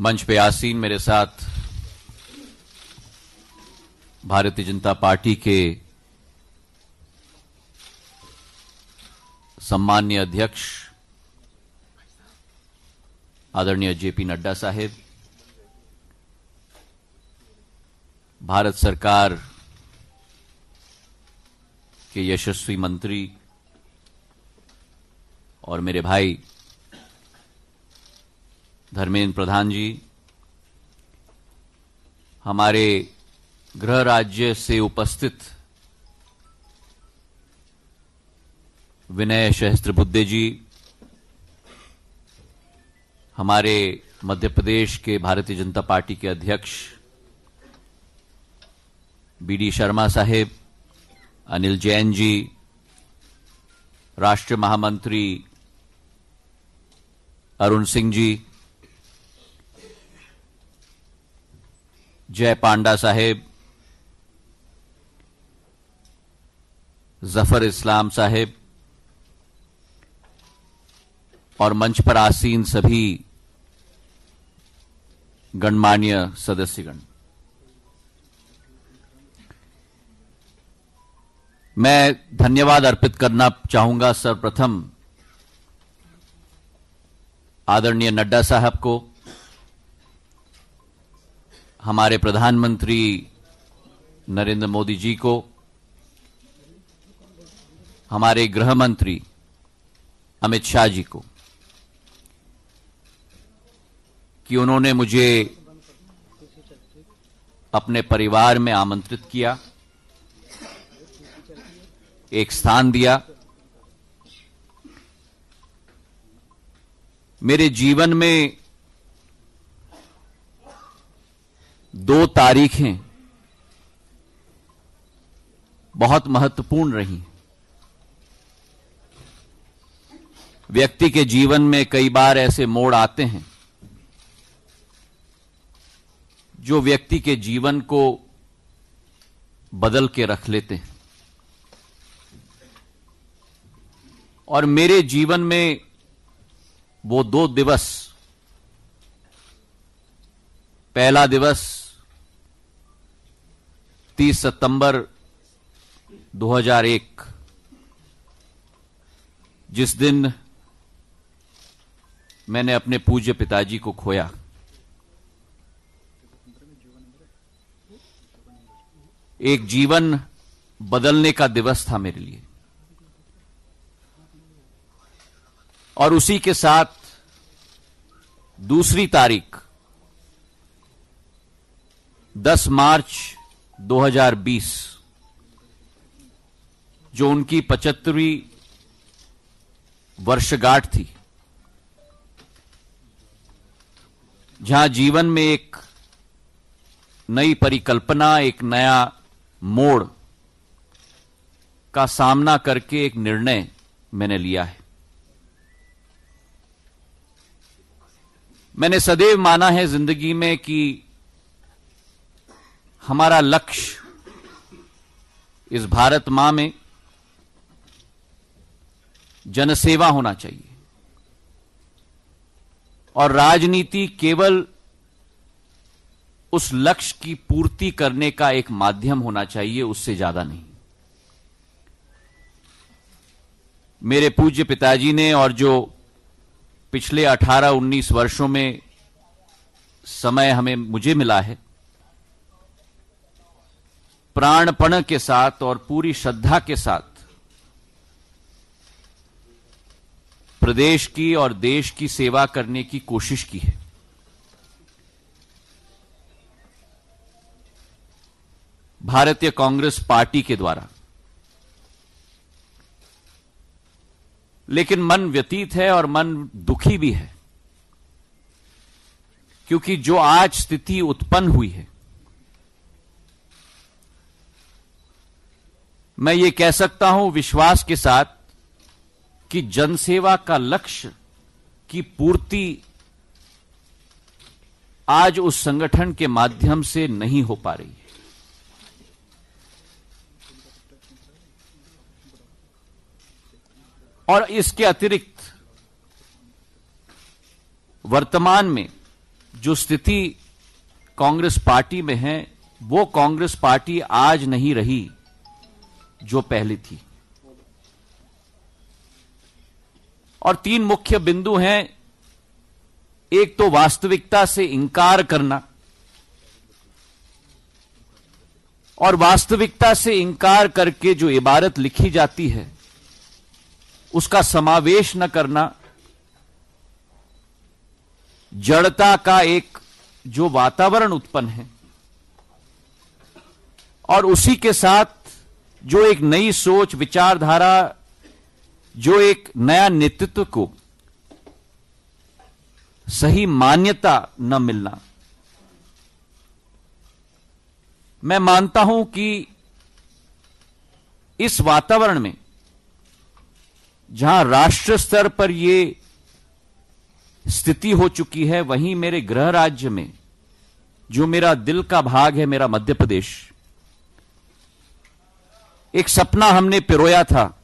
मंच पे आसीन मेरे साथ भारतीय जनता पार्टी के सम्मान्य अध्यक्ष आदरणीय जेपी नड्डा साहेब, भारत सरकार के यशस्वी मंत्री और मेरे भाई धर्मेंद्र प्रधान जी, हमारे गृह राज्य से उपस्थित विनय सहस्त्र बुद्धे जी, हमारे मध्य प्रदेश के भारतीय जनता पार्टी के अध्यक्ष बीडी शर्मा साहेब, अनिल जैन जी, राष्ट्रीय महामंत्री अरुण सिंह जी जय पांडा साहेब, ज़फ़र इस्लाम साहेब, और मंच पर आसीन सभी गणमान्य सदस्यगण। मैं धन्यवाद अर्पित करना चाहूँगा सर्वप्रथम आदरणीय नड्डा साहब को हमारे प्रधानमंत्री नरेंद्र मोदी जी को, हमारे गृह मंत्री अमित शाह जी को, कि उन्होंने मुझे अपने परिवार में आमंत्रित किया, एक स्थान दिया। मेरे जीवन में दो तारीखें बहुत महत्वपूर्ण रही। व्यक्ति के जीवन में कई बार ऐसे मोड़ आते हैं, जो व्यक्ति के जीवन को बदल के रख लेते हैं। और मेरे जीवन में वो दो दिवस, पहला दिवस 30 सितंबर 2001 जिस दिन मैंने अपने पूज्य पिताजी को खोया। एक जीवन बदलने का दिवस था मेरे लिए। और उसी के साथ दूसरी तारीख 10 मार्च 2020 जो उनकी पचहत्तरवीं वर्षगांठ थी, जहाँ जीवन में एक नई परिकल्पना, एक नया मोड़ का सामना करके एक निर्णय मैंने लिया है। मैंने सदैव माना है ज़िंदगी में कि हमारा लक्ष्य इस भारत माँ में जनसेवा होना चाहिए। और राजनीति केवल उस लक्ष्य की पूर्ति करने का एक माध्यम होना चाहिए, उससे ज़्यादा नहीं। मेरे पूज्य पिताजी ने और जो पिछले 18-19 वर्षों में समय हमें, मुझे मिला है प्राणपण के साथ और पूरी श्रद्धा के साथ प्रदेश की और देश की सेवा करने की कोशिश की है। भारतीय कांग्रेस पार्टी के द्वारा। लेकिन मन व्यतीत है और मन दुखी भी है, क्योंकि जो आज स्थिति उत्पन्न हुई है मैं ये कह सकता हूँ विश्वास के साथ कि जनसेवा का लक्ष्य की पूर्ति आज उस संगठन के माध्यम से नहीं हो पा रही है। और इसके अतिरिक्त वर्तमान में जो स्थिति कांग्रेस पार्टी में है, वो कांग्रेस पार्टी आज नहीं रही। जो पहले थी। और तीन मुख्य बिंदु हैं। एक तो वास्तविकता से इंकार करना और वास्तविकता से इंकार करके जो इबारत लिखी जाती है, उसका समावेश न करना, जड़ता का एक जो वातावरण उत्पन्न है, और उसी के साथ जो एक नई सोच, विचारधारा, जो एक नया नेतृत्व को सही मान्यता न मिलना। मैं मानता हूँ कि इस वातावरण में, जहाँ राष्ट्र स्तर पर यह स्थिति हो चुकी है, वहीं मेरे गृह राज्य में, जो मेरा दिल का भाग है, मेरा मध्य प्रदेश एक सपना हमने पिरोया था।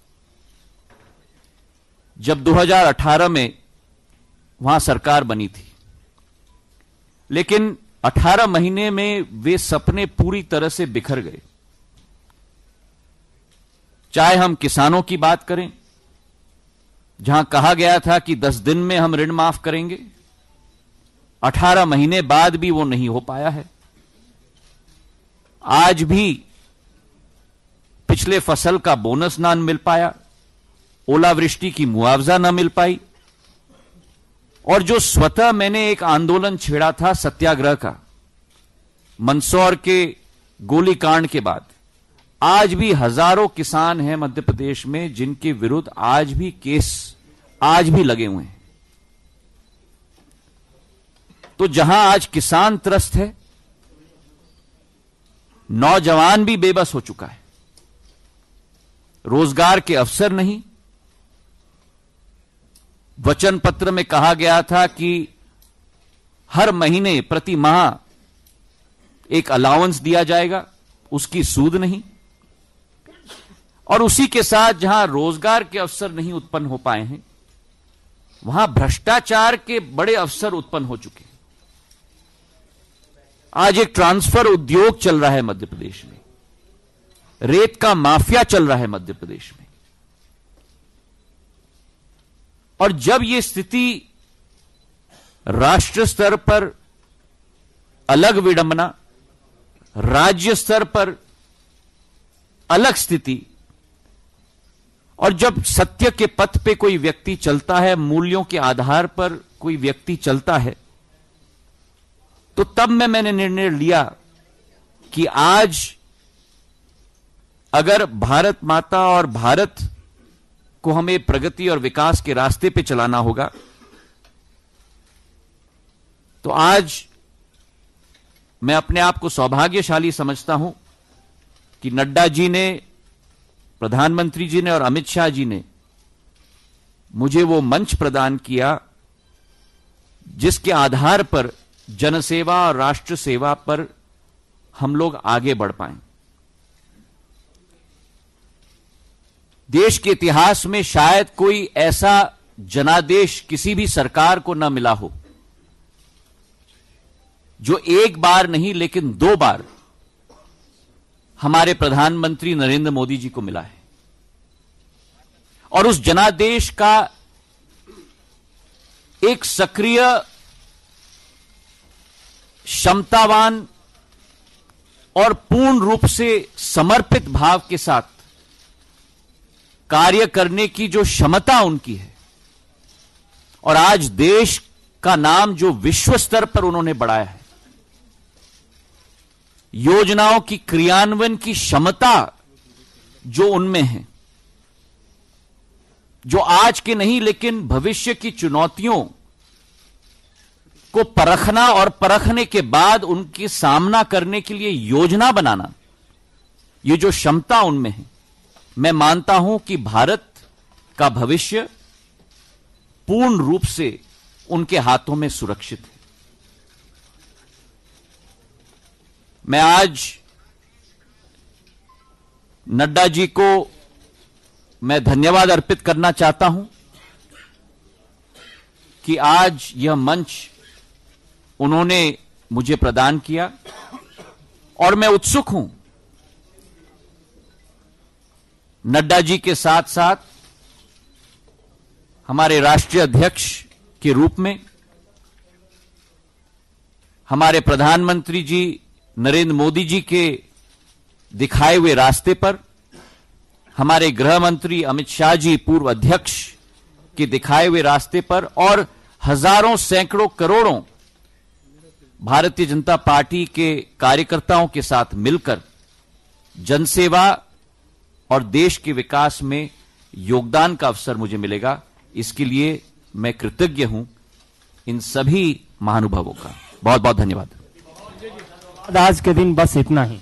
जब 2018 में वहाँ सरकार बनी थी। लेकिन 18 महीने में वे सपने पूरी तरह से बिखर गए। चाहे हम किसानों की बात करें, जहाँ कहा गया था कि 10 दिन में हम ऋण माफ़ करेंगे 18 महीने बाद भी वो नहीं हो पाया है। आज भी पिछले फ़सल का बोनस ना मिल पाया, ओलावृष्टि की मुआवजा ना मिल पाई, और जो स्वतः मैंने एक आंदोलन छेड़ा था सत्याग्रह का, मंदसौर के गोलीकांड के बाद, आज भी हज़ारों किसान हैं मध्य प्रदेश में जिनके विरुद्ध आज भी केस, आज भी लगे हुए हैं। तो जहाँ आज किसान त्रस्त है, नौजवान भी बेबस हो चुका है। रोज़गार के अवसर नहीं। वचन पत्र में कहा गया था कि हर महीने प्रति माह एक अलाउंस दिया जाएगा, उसकी सूद नहीं। और उसी के साथ जहाँ रोज़गार के अवसर नहीं उत्पन्न हो पाए हैं, वहाँ भ्रष्टाचार के बड़े अवसर उत्पन्न हो चुके हैं। आज एक ट्रांसफ़र उद्योग चल रहा है मध्य प्रदेश में। रेत का माफिया चल रहा है मध्य प्रदेश में। और जब यह स्थिति राष्ट्र स्तर पर अलग विडंबना, राज्य स्तर पर अलग स्थिति, और जब सत्य के पथ पे कोई व्यक्ति चलता है, मूल्यों के आधार पर कोई व्यक्ति चलता है तो तब में, मैंने निर्णय लिया कि आज अगर भारत माता और भारत को हमें प्रगति और विकास के रास्ते पे चलाना होगा तो आज मैं अपने आप को सौभाग्यशाली समझता हूँ कि नड्डा जी ने, प्रधानमंत्री जी ने और अमित शाह जी ने मुझे वो मंच प्रदान किया जिसके आधार पर जनसेवा और राष्ट्र सेवा पर हम लोग आगे बढ़ पाए। देश के इतिहास में शायद कोई ऐसा जनादेश किसी भी सरकार को न मिला हो, जो एक बार नहीं लेकिन दो बार हमारे प्रधानमंत्री नरेंद्र मोदी जी को मिला है। और उस जनादेश का एक सक्रिय, क्षमतावान और पूर्ण रूप से समर्पित भाव के साथ कार्य करने की जो क्षमता उनकी है। और आज देश का नाम जो विश्व स्तर पर उन्होंने बढ़ाया है। योजनाओं की क्रियान्वयन की क्षमता जो उनमें है, जो आज के नहीं, लेकिन भविष्य की चुनौतियों को परखना और परखने के बाद उनके सामना करने के लिए योजना बनाना, ये जो क्षमता उनमें है। मैं मानता हूँ कि भारत का भविष्य पूर्ण रूप से उनके हाथों में सुरक्षित है। मैं आज नड्डा जी को मैं धन्यवाद अर्पित करना चाहता हूँ कि आज यह मंच उन्होंने मुझे प्रदान किया और मैं उत्सुक हूँ नड्डा जी के साथ साथ हमारे राष्ट्रीय अध्यक्ष के रूप में हमारे प्रधानमंत्री जी नरेंद्र मोदी जी के दिखाए हुए रास्ते पर हमारे गृह मंत्री अमित शाह जी पूर्व अध्यक्ष के दिखाए हुए रास्ते पर और हज़ारों सैकड़ों करोड़ों भारतीय जनता पार्टी के कार्यकर्ताओं के साथ मिलकर जनसेवा और देश के विकास में योगदान का अवसर मुझे मिलेगा। इसके लिए मैं कृतज्ञ हूँ इन सभी महानुभावों का। बहुत बहुत धन्यवाद। आज के दिन बस इतना ही।